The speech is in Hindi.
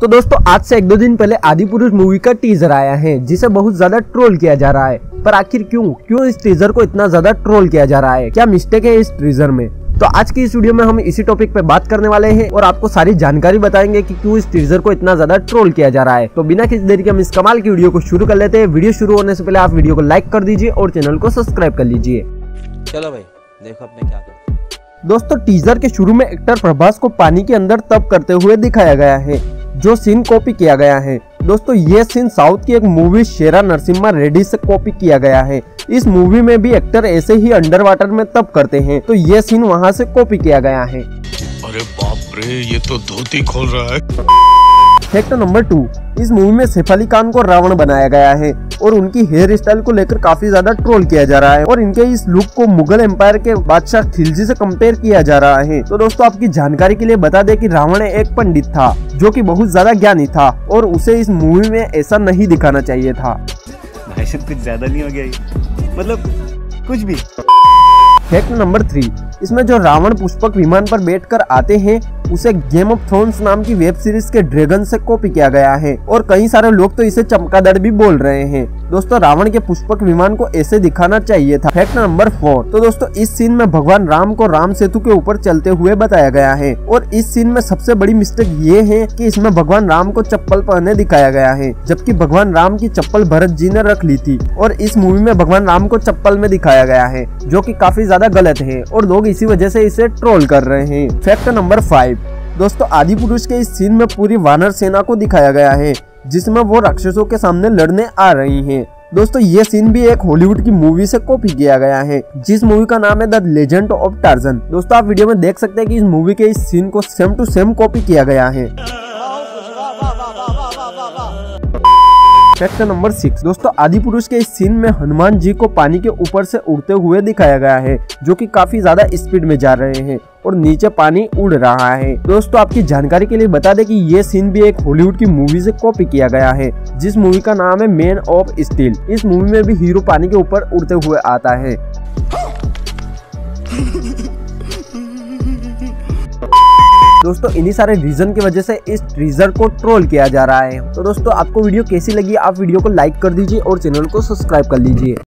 तो दोस्तों आज से एक दो दिन पहले आदि पुरुष मूवी का टीजर आया है जिसे बहुत ज़्यादा ट्रोल किया जा रहा है। पर आखिर क्यों? क्यों इस टीजर को इतना ज़्यादा ट्रोल किया जा रहा है? क्या मिस्टेक है इस टीजर में? तो आज की इस वीडियो में हम इसी टॉपिक पे बात करने वाले हैं और आपको सारी जानकारी बताएँगे कि क्यों इस टीजर को इतना ज़्यादा ट्रोल किया जा रहा है। तो बिना किसी देरी के हम इस कमाल की वीडियो को शुरू कर लेते हैं। वीडियो शुरू होने से पहले आप वीडियो को लाइक कर दीजिए और चैनल को सब्सक्राइब कर लीजिए। चलो भाई देखो अपने क्या करते दोस्तों टीजर के शुरू में एक्टर प्रभास को पानी के अंदर तप करते हुए दिखाया गया है। जो सीन कॉपी किया गया है। दोस्तों ये सीन साउथ की एक मूवी शेरा नरसिम्हा रेड्डी से कॉपी किया गया है। इस मूवी में भी एक्टर ऐसे ही अंडर वाटर में तब करते हैं तो ये सीन वहाँ से कॉपी किया गया है। अरे बाप रे ये तो धोती खोल रहा है। फैक्ट नंबर टू इस मूवी में सैफ अली खान को रावण बनाया गया है और उनकी हेयर स्टाइल को लेकर काफ़ी ज़्यादा ट्रोल किया जा रहा है और इनके इस लुक को मुगल एम्पायर के बादशाह खिलजी से कंपेयर किया जा रहा है। तो दोस्तों आपकी जानकारी के लिए बता दें कि रावण एक पंडित था जो कि बहुत ज़्यादा ज्ञानी था और उसे इस मूवी में ऐसा नहीं दिखाना चाहिए था। भाई कुछ ज़्यादा नहीं हो गया मतलब कुछ भी। फैक्ट नंबर थ्री इसमें जो रावण पुष्पक विमान पर बैठकर आते हैं उसे गेम ऑफ़ थ्रोन्स नाम की वेब सीरीज़ के ड्रैगन से कॉपी किया गया है। और कई सारे लोग तो इसे चमकादड़ भी बोल रहे हैं। दोस्तों, रावण के पुष्पक विमान को ऐसे दिखाना चाहिए था। फैक्ट नंबर फोर तो दोस्तों, इस सीन में भगवान राम को राम सेतु के ऊपर चलते हुए बताया गया है। और इस सीन में सबसे बड़ी मिस्टेक ये है कि इसमें भगवान राम को चप्पल पहने दिखाया गया है, जबकि भगवान राम की चप्पल भरत जी ने रख ली थी। और इस मूवी में भगवान राम को चप्पल में दिखाया गया है, जो की काफ़ी ज़्यादा गलत है, और लोग इसी वजह से इसे ट्रोल कर रहे हैं। फैक्ट नंबर फाइव दोस्तों आदि पुरुष के इस सीन में पूरी वानर सेना को दिखाया गया है जिसमें वो राक्षसों के सामने लड़ने आ रही हैं। दोस्तों, ये सीन भी एक हॉलीवुड की मूवी से कॉपी किया गया है। जिस मूवी का नाम है द लेजेंड ऑफ़ टार्जन दोस्तों, आप वीडियो में देख सकते हैं कि इस मूवी के इस सीन को सेम टू सेम कॉपी किया गया है। फैक्ट नंबर सिक्स दोस्तों, आदि पुरुष के इस सीन में हनुमान जी को पानी के ऊपर से उड़ते हुए दिखाया गया है, जो कि काफ़ी ज़्यादा स्पीड में जा रहे हैं और नीचे पानी उड़ रहा है। दोस्तों, आपकी जानकारी के लिए बता दें कि ये सीन भी एक हॉलीवुड की मूवी से कॉपी किया गया है, जिस मूवी का नाम है मैन ऑफ़ स्टील इस मूवी में भी हीरो पानी के ऊपर उड़ते हुए आता है। दोस्तों, इन्हीं सारे रीजन की वजह से इस ट्रीजर को ट्रोल किया जा रहा है। तो दोस्तों, आपको वीडियो कैसी लगी, आप वीडियो को लाइक कर दीजिए और चैनल को सब्सक्राइब कर लीजिए।